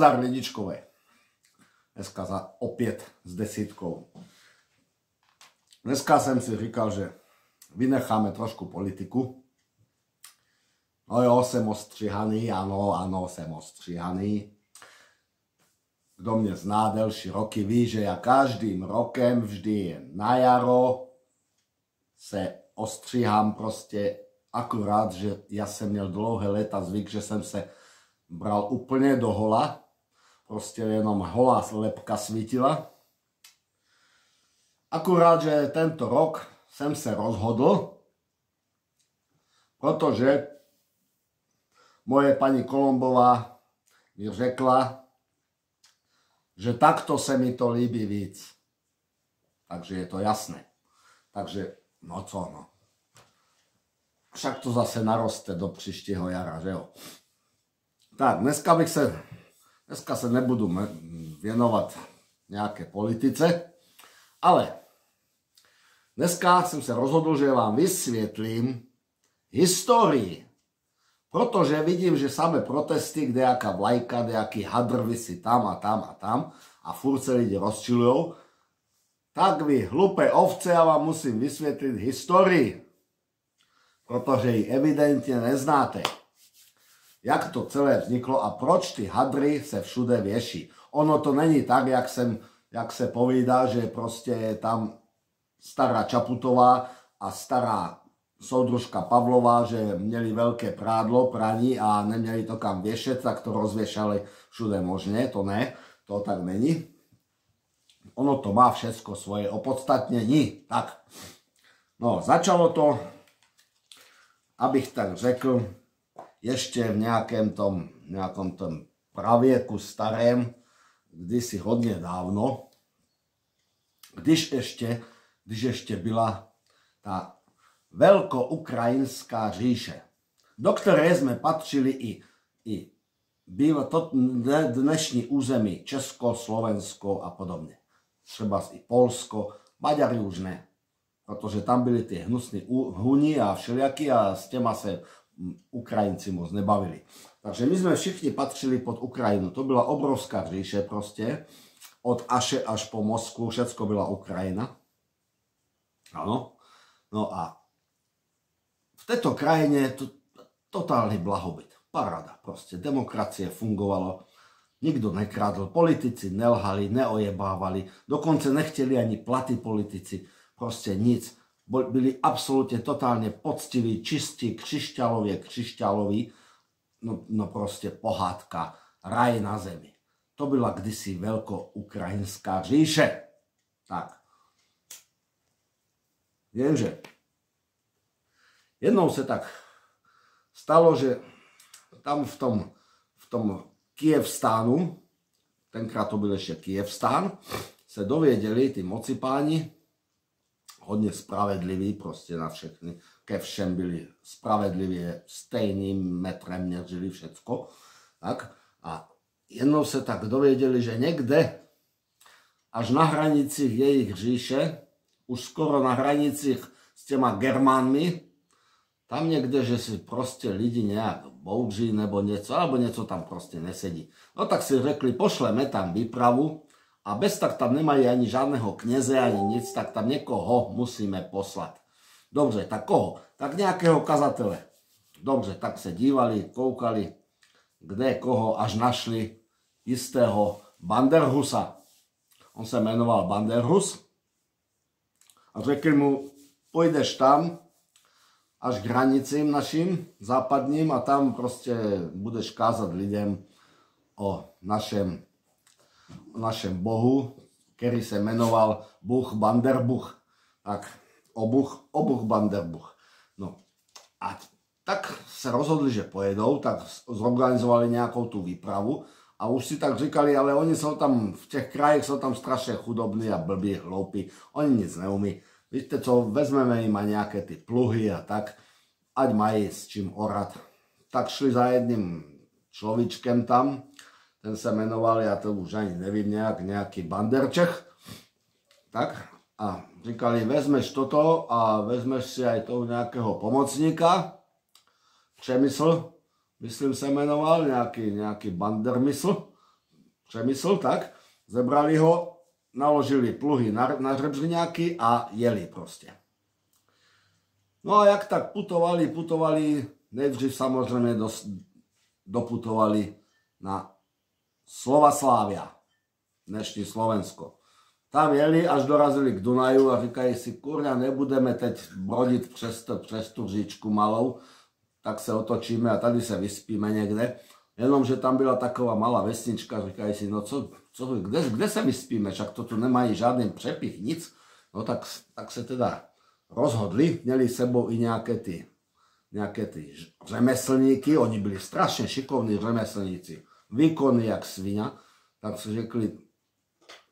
Hazard Lidičkové. Dneska za opět s desítkou. Dneska jsem si říkal, že vynecháme trošku politiku. No jo, jsem ostříhaný, ano, ano, jsem ostříhaný. Kdo mě zná delší roky, ví, že já každým rokem vždy na jaro se ostříhám prostě akurát, že já jsem měl dlouhé léta zvyk, že jsem se bral úplně do hola, prostě jenom holá lepka svítila. Akurát, že tento rok jsem se rozhodl, protože moje paní Kolombová mi řekla, že takto se mi to líbí víc. Takže je to jasné. Takže, no co, no. Však to zase naroste do příštího jara, že jo. Tak, dneska bych se, dneska se nebudu věnovat nějaké politice, ale dneska jsem se rozhodl, že vám vysvětlím historii. Protože vidím, že samé protesty, kde jaká vlajka, jaký hadr vysí tam a tam a tam a furt se lidi rozčilujou, tak vy hlupé ovce, já vám musím vysvětlit historii. Protože ji evidentně neznáte jak to celé vzniklo a proč ty hadry se všude věší. Ono to není tak, jak, jsem, jak se povídá, že prostě je tam stará Čaputová a stará soudružka Pavlová, že měli velké prádlo, praní a neměli to kam věšet, tak to rozvěšali všude možně, to ne, to tak není. Ono to má všetko svoje opodstatnění. Tak, no, začalo to, abych tak řekl, ešte v nejakém tom, nejakom tom pravieku starém, kdysi hodně dávno, když ešte, když ešte byla tá veľkoukrajinská říše, do které jsme patřili i, i bylo to dnešní území Česko, Slovensko a podobně. Třeba i Polsko, Maďari už ne, protože tam byli ty hnusní huni a všelijaky a s těma se Ukrajinci moc nebavili. Takže my sme všichni patřili pod Ukrajinu. To byla obrovská říše prostě. Od Aše až po Moskvu všetko byla Ukrajina. Áno. No a v této krajine to, totálny blahobyt. Paráda prostě. Demokracie fungovalo. Nikto nekradl, politici nelhali, neojebávali, dokonce nechtěli ani platy politici, prostě nic byli absolútne totálne poctiví, čistí, křišťalovie, křišťaloví, no, no proste pohádka, raj na zemi. To byla kdysi veľko-ukrajinská říše. Tak. Jenže jednou se tak stalo, že tam v tom, v tom Kievstánu, tenkrát to byl ešte Kievstán, se dověděli tí mocipáni, hodně spravedliví prostě na všechny, ke všem byli spravedliví, stejným metrem měřili všecko. Tak? A jednou se tak dověděli, že někde až na hranicích jejich říše, už skoro na hranicích s těma Germánmi, tam někde, že si prostě lidi nějak bouří nebo něco, alebo něco tam prostě nesedí. No tak si řekli, pošleme tam výpravu, a bez tak tam nemajú ani žiadneho knieze, ani nic, tak tam niekoho musíme poslať. Dobře, tak koho? Tak nejakého kazatele. Dobře, tak se dívali, koukali, kde koho až našli istého Banderhusa. On se jmenoval Banderhus a řekli mu, pôjdeš tam až k hranicím našim západním a tam prostě budeš kázať lidem o našem našem bohu, ktorý sa menoval Buch Banderbuch. Tak, obuch, obuch Banderbuch. No a tak sa rozhodli, že pojedou, tak zorganizovali nejakou tú výpravu a už si tak říkali, ale oni sú tam, v těch krajích sú tam strašne chudobní a blbí, hloupí, oni nic neumí. Víte co, vezmeme im aj nejaké ty pluhy a tak, ať mají s čím orať. Tak šli za jedným človíčkem tam, ten sa menoval, ja to už ani nevím, nejak, nejaký Banderčech, tak, a říkali, vezmeš toto a vezmeš si aj toho nejakého pomocníka, Přemysl, myslím sa menoval, nejaký, nejaký Bandermysl, Přemysl, tak, zebrali ho, naložili pluhy na, na žrebřiňáky a jeli prostě. No a jak tak putovali, putovali, nejdřív samozřejmě dos, doputovali na Slova Slávia, dnešní Slovensko. Tam jeli, až dorazili k Dunaju a říkají si, kurňa, nebudeme teď brodit přes, to, přes tu říčku malou, tak se otočíme a tady se vyspíme někde. Jenomže tam byla taková malá vesnička, říkají si, no co, co kde, kde se vyspíme, však to tu nemají žádný přepich, nic. No tak, tak se teda rozhodli, měli sebou i nějaké ty, nějaké ty řemeslníky, oni byli strašně šikovní řemeslníci, výkonní jak svinia, tak si řekli,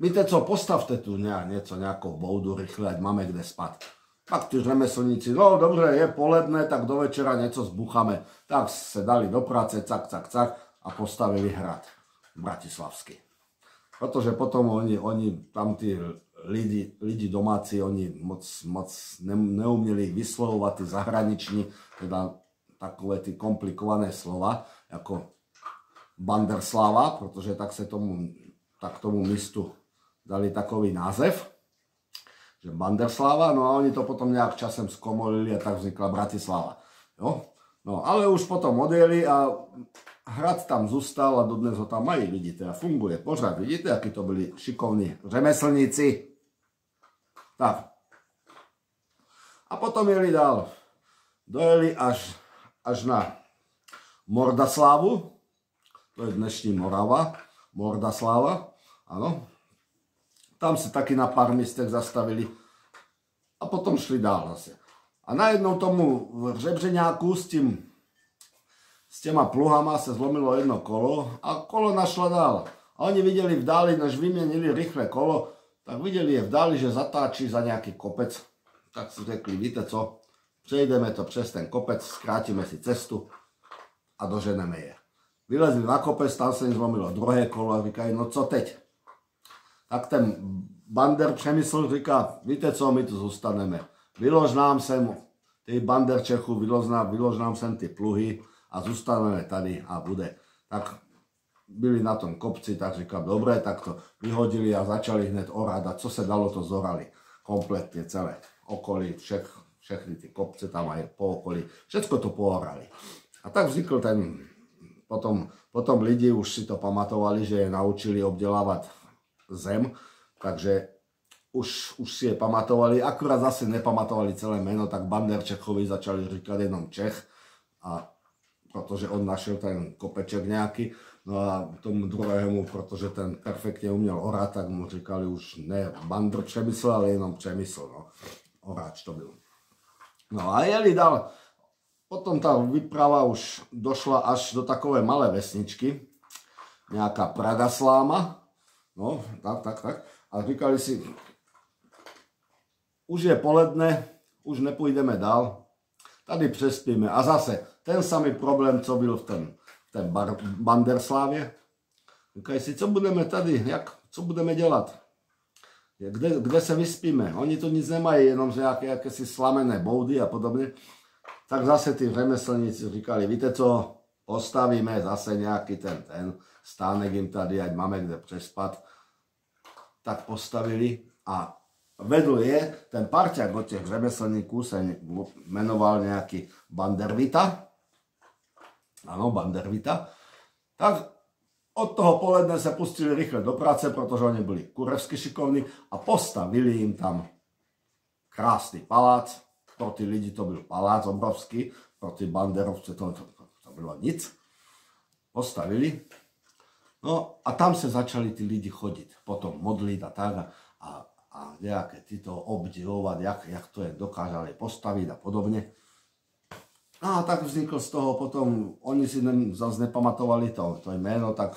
víte co, postavte tu něco, nějakou boudu rychle, ať máme kde spát. Tak tí řemeslníci, no dobře, je poledne, tak do večera něco zbucháme. Tak se dali do práce, cak, cak, cak a postavili hrad bratislavský. Protože potom oni, oni tam tí lidi, lidi domáci, oni moc, moc ne, neuměli vyslovovat ty zahraniční, teda takové ty komplikované slova, jako Banderslava, protože tak se tomu, tak tomu mistu dali takový název, že Banderslava, no a oni to potom nejak časem skomolili a tak vznikla Bratislava. Jo? No ale už potom odjeli a hrad tam zůstal a dodnes ho tam mají, vidíte, a funguje pořád, vidíte, akí to byli šikovní řemeslníci. Tak. A potom jeli dál. Dojeli až, až na Mordaslavu, to je dnešní Morava, Mordaslava, ano. Tam se taky na pár místech zastavili a potom šli dál zase. A najednou tomu žebřeňáku s tím s těma pluhama se zlomilo jedno kolo a kolo našlo dál. A oni viděli v dáli, než vyměnili rychle kolo, tak viděli je v dáli, že zatáčí za nějaký kopec. Tak si řekli, víte co, přejdeme to přes ten kopec, zkrátíme si cestu a doženeme je. Vylezli na kopec, tam se jim zlomilo druhé kolo a říkají, no co teď? Tak ten Bander Přemysl říká, víte co, my tu zůstaneme. Vylož nám sem, ty Bander Čechu, vylož nám, vylož nám sem ty pluhy a zůstaneme tady a bude. Tak byli na tom kopci, tak říkám, dobré, tak to vyhodili a začali hned orať a co se dalo, to zorali. Kompletně celé okolí, všech, všechny ty kopce tam aj po okolí, všetko to poorali. A tak vznikl ten, potom, potom lidi už si to pamatovali, že je naučili obdelávať zem, takže už, už si je pamatovali, akurát zase nepamatovali celé meno, tak Banderčechovi začali říkať jenom Čech, a protože on našiel ten kopeček nejaký, no a tomu druhému, protože ten perfektne uměl orať, tak mu říkali už ne Bandr Přemysl, ale jenom Přemysl, no. Oráč to byl. No a jeli dal, potom tá výprava už došla až do takové malé vesničky, nejaká Pragasláma, no, tak, tak, tak, a říkali si, už je poledne, už nepůjdeme dál, tady přespíme. A zase ten samý problém, co byl v ten, v ten bar, Banderslávě. Říkají si, co budeme tady, jak, co budeme dělat? Kde, kde se vyspíme? Oni tu nic nemají, jenom že jaké, jakési slamené boudy a podobně. Tak zase ty řemeslníci říkali, víte co, postavíme zase nějaký ten, ten stánek jim tady, ať máme kde přespat. Tak postavili a vedl je, ten parťák od těch řemeslníků se jmenoval nějaký Bandervita, ano, Bandervita, tak od toho poledne se pustili rychle do práce, protože oni byli kurevsky šikovní a postavili jim tam krásný palác. Pro ty lidi to byl palác obrovský, pro ty banderovce to, to, to bylo nic. Postavili. No a tam se začali ty lidi chodit, potom modlit a tak a, a nejaké títo obdivovať, jak, jak to je dokázali postaviť a podobne. No a tak vzniklo z toho potom, oni si ne, zase nepamatovali to, to jméno, tak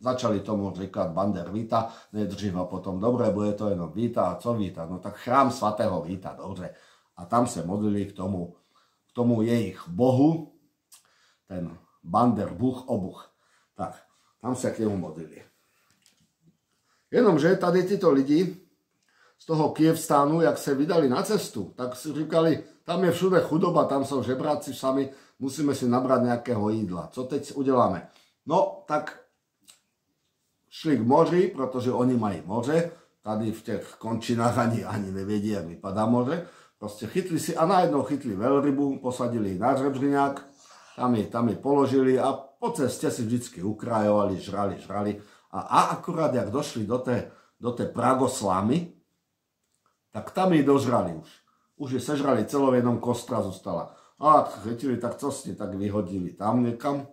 začali tomu říkať Bander Vita, nejdřív a potom, dobre, bude to jenom Vita, a co Vita? No tak chrám svatého Vita, dobře. A tam se modlili k tomu, k tomu jejich bohu, ten Bander Buch Obuch. Tak, tam se k němu modlili. Jenomže tady tyto lidi, z toho Kievstánu, jak se vydali na cestu, tak si říkali, tam je všude chudoba, tam jsou žebráci sami, musíme si nabrať nějakého jídla. Co teď uděláme? No, tak šli k mori, pretože oni majú more, tady v těch končinách ani, ani nevedia, jak vypadá more. Proste chytli si a najednou chytli veľrybu, posadili na žrebřiňák, tam je, tam je položili a po ceste si vždycky ukrajovali, žrali, žrali. A, a akurát, jak došli do té, do té pragoslámy, tak tam jej dožrali už. Už je sežrali celou, jednom kostra zostala. A chytili, tak co ste, tak vyhodili tam niekam.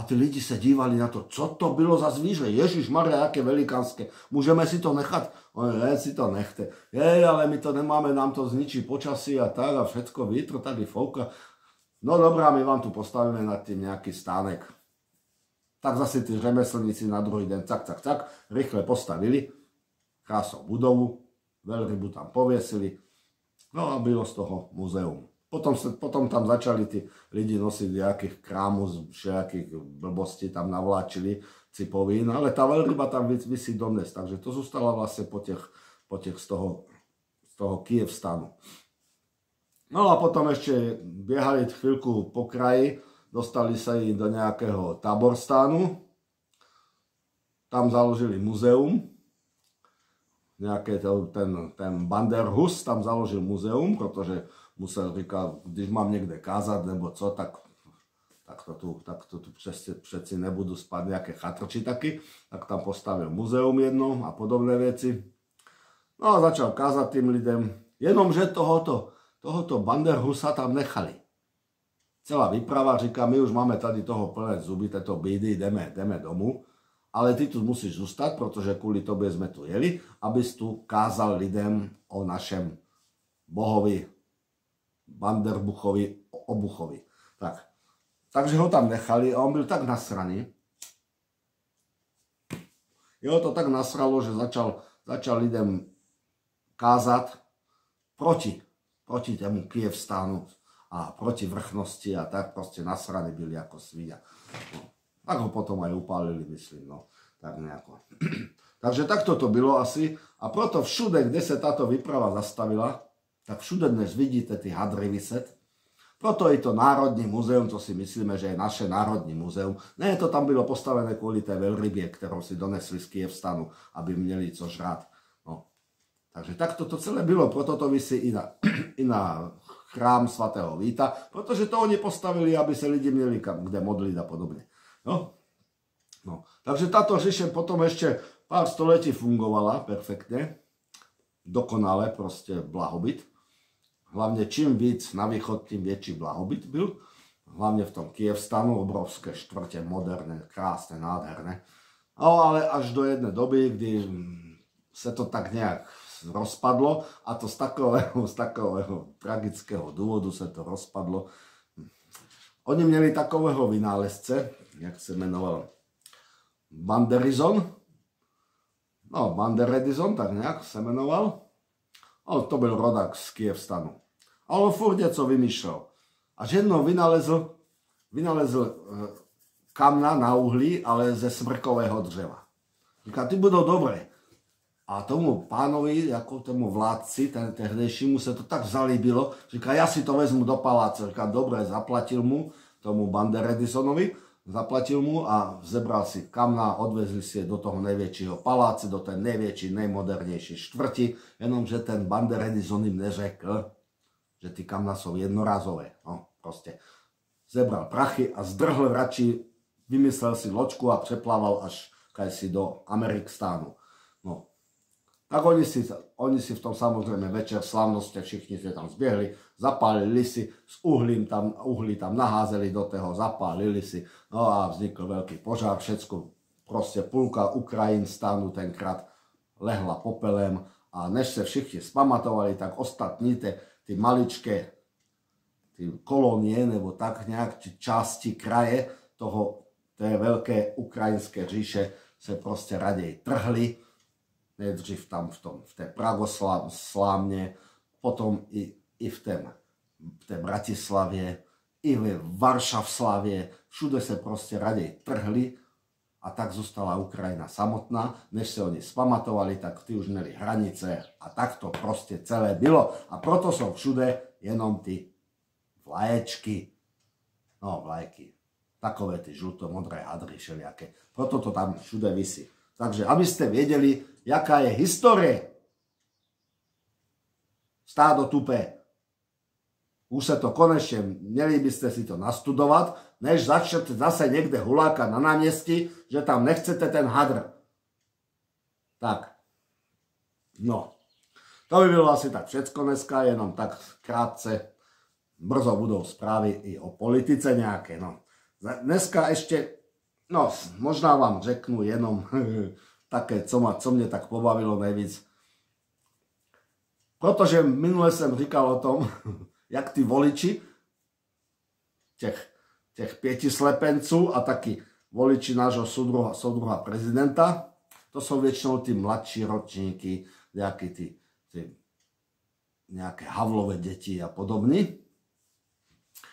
A tí lidi sa dívali na to, co to bylo za zvíře. Ježiš Maria, aké velikánske. Môžeme si to nechať? On ne, si to nechte. Jej, ale my to nemáme, nám to zničí počasí a tak a všetko, vítr tady fouka. No dobrá, my vám tu postavíme nad tým nejaký stánek. Tak zase tí remeselníci na druhý deň, cak, cak, cak, rýchle postavili krásnu budovu, veľrybu tam poviesili, no a bylo z toho muzeum. Potom, potom tam začali tí lidi nosiť nejakých krámu, všelijakých blbostí tam navláčili cipovín, ale tá veľryba tam vysí dnes, takže to zostala vlastne po tých, po tých z toho, z toho Kievstanu. No a potom ešte biehali chvíľku po kraji, dostali sa im do nejakého Taborstánu, tam založili muzeum, nejaké ten, ten Banderhus tam založil muzeum, pretože musel říkať, když mám niekde kázať nebo co, tak, tak to tu, tak to tu všetci, všetci nebudú spať nejaké chatrči taky, tak tam postavil muzeum jedno a podobné veci. No a začal kázať tým lidem, jenomže tohoto, tohoto Banderhusa tam nechali. Celá výprava říká, my už máme tady toho plné zuby, tieto bídy, ideme, ideme domu, ale ty tu musíš zostať, pretože kvôli tobe sme tu jeli, aby si tu kázal lidem o našem bohovi Vanderbuchovi Obuchovi. Tak. Takže ho tam nechali a on byl tak nasraný. Jeho to tak nasralo, že začal, začal lidem kázať proti, proti tomu Kievstánu a proti vrchnosti a tak proste nasraní byli ako svinia. No. Tak ho potom aj upálili, myslím, no. Tak nejako. Takže takto to bylo asi a proto všude, kde sa táto výprava zastavila, tak všude dnes vidíte tí hadry vyset. Proto je to Národní muzeum, to si myslíme, že je naše Národní muzeum. Ne, to tam bylo postavené kvôli tej veľrybie, ktorou si donesli z Kievstanu, aby měli co žrát. No. Takže takto to celé bylo, proto to vysí i na, i na chrám svatého Víta, protože to oni postavili, aby sa lidi měli kam, kde modliť a podobne. No. No. Takže táto říše potom ešte pár století fungovala perfektne, dokonale, proste blahobyt. Hlavne čím víc na východ, tým väčší blahobyt byl. Hlavne v tom Kievstanu, obrovské štvrte, moderné, krásne, nádherné. No, ale až do jednej doby, kdy sa to tak nejak rozpadlo a to z takového, z takového tragického dôvodu sa to rozpadlo. Oni měli takového vynálezce, jak sa menoval Banderizon, no Banderedizon, tak nejak sa menoval. Ale to byl rodak z Kievstanu. Ale on furt něco vymýšľal. A jednou vynalezl, vynalezl e, kamna na uhlí, ale ze smrkového dřeva. Říká, ty budou dobré. A tomu pánovi, ako tomu vládci, ten tehdejšímu, se to tak zalíbilo, říká, ja si to vezmu do paláce. Říká, dobre, zaplatil mu, tomu Banderedisonovi, zaplatil mu a zebral si kamna, odvezli si do toho najväčšieho paláce, do tej najväčšej, najmodernejšej štvrti, jenomže ten Banderedison im neřekl, že ty kamna sú jednorazové. No, proste. Zebral prachy a zdrhl radši, vymyslel si loďku a preplával až si do Amerikstánu. Tak oni si, oni si v tom samozrejme večer slavnosti, všichni sa tam zbiehli, zapálili si, s uhlím tam, uhlí tam naházeli do toho, zapálili si, no a vznikol veľký požár, všetko, proste púlka Ukrajín stánu tenkrát lehla popelem. A než sa všichni spamatovali, tak ostatní te tie maličké tie kolónie, nebo tak nejak, či časti kraje toho, tej veľké ukrajinské říše sa proste radej trhli, nejdřív tam v, tom, v tej Pragoslámne, potom i, i v, tém, v tej Bratislavie, i v Varšavslavie, všude sa proste radej trhli a tak zostala Ukrajina samotná. Než sa oni spamatovali, tak tí už mali hranice a tak to proste celé bylo. A proto sú všude jenom ty vlaječky, no vlajky, takové tie žlto-modré hadry všelijaké. Proto to tam všude vysí. Takže aby ste vedeli, jaká je história. Stádo tupé. Už sa to konečne, měli by ste si to nastudovať, než začnete zase niekde huláka na námestí, že tam nechcete ten hadr. Tak. No. To by bylo asi tak všetko dneska, jenom tak krátce. Brzo budou správy i o politice nejaké. No. Dneska ešte, no, možná vám řeknu jenom také, co, ma, co mne tak pobavilo nejvíc. Protože minule som říkal o tom, jak tí voliči, těch, těch pěti slepenců a taky voliči nášho soudruha, soudruha prezidenta, to sú väčšinou tí mladší ročníky, nejaké tí, tí nejaké havlové deti a podobní.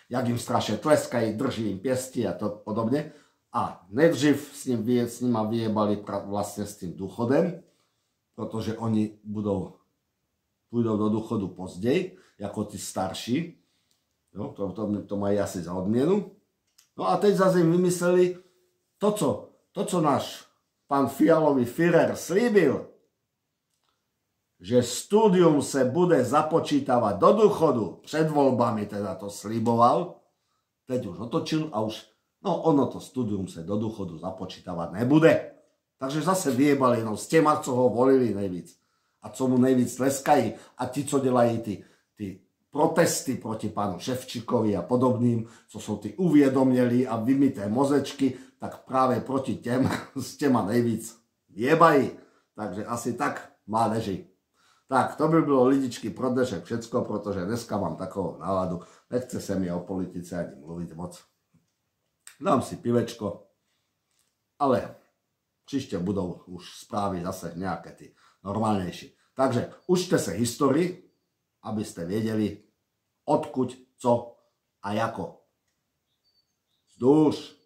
Jak im strašne tleskají, drží im piesti a to podobne. A nejdřív s, ním, s nima vyjebali vlastne s tým dôchodem, protože oni budou, pôjdou do dôchodu pozdej, ako tí starší. No, to, to, to majú asi za odmienu. No a teď zase im vymysleli to, co, to, co náš pán Fialový Führer slíbil, že studium se bude započítavať do dôchodu, pred voľbami teda to slíboval, teď už otočil a už, no ono to studium sa do dôchodu započítavať nebude. Takže zase vyjebali, no s těma, co ho volili nejvíc a co mu nejvíc tleskají a ti, co dělají ty tí protesty proti pánu Ševčíkovi a podobným, co sú tí uviedomneli a vymité mozečky, tak práve proti tém ste ma nejvíc jebají. Takže asi tak mládeži. Tak, to by bylo lidičky pro dnešek všetko, protože dneska mám takovou náladu. Nechce se mi o politice ani mluvit moc. Dám si pivečko, ale příště budou už správy zase nějaké ty normálnější. Takže učte se historii, aby ste vedeli, odkuď, co a jako. Zdúž.